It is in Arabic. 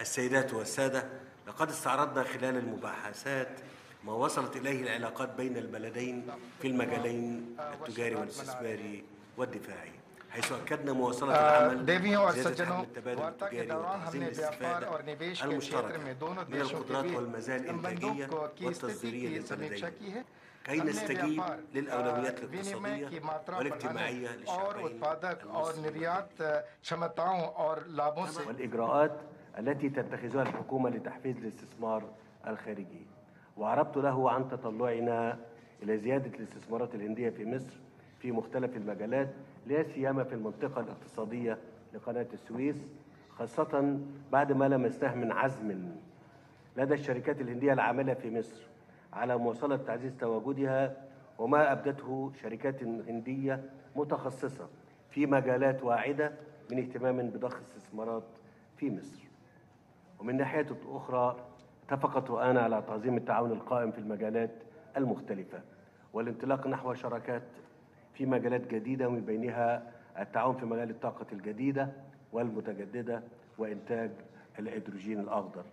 السيدات والسادة لقد استعرضنا خلال المباحثات ما وصلت إليه العلاقات بين البلدين في المجالين التجاري والاستثماري والدفاعي. حيث أكدنا مواصلة العمل देवियों और زيادة सज्जनों حجم التبادل वार्ता के التجاري दौरान وتعظيم हमने व्यापार الاستفادة और निवेश के क्षेत्र المشتركة में दोनों من देशों के القدرات बीच والمزايا संबंधों الإنتاجية को- की स्थिति والتصديرية की समीक्षा للبلدين की है كي हमने نستجيب व्यापार, للأولويات विनिमय الاقتصادية की मात्रा والاجتماعية बढ़ाने और للشعبين उत्पादक और المسلمين. निर्यात क्षमताओं और लाभों से والإجراءات التي تتخذها الحكومة لتحفيز الاستثمار الخارجي وعربت له عن تطلعنا إلى زيادة الاستثمارات الهندية في مصر في مختلف المجالات لا سيما في المنطقة الاقتصادية لقناة السويس خاصة بعد ما لمسناه من عزم لدى الشركات الهندية العاملة في مصر على مواصلة تعزيز تواجدها وما أبدته شركات هندية متخصصة في مجالات واعدة من اهتمام بضخ استثمارات في مصر. ومن ناحية أخرى اتفقت رؤانا على تعظيم التعاون القائم في المجالات المختلفة والانطلاق نحو شراكات في مجالات جديدة ومن بينها التعاون في مجال الطاقة الجديدة والمتجددة وإنتاج الهيدروجين الأخضر.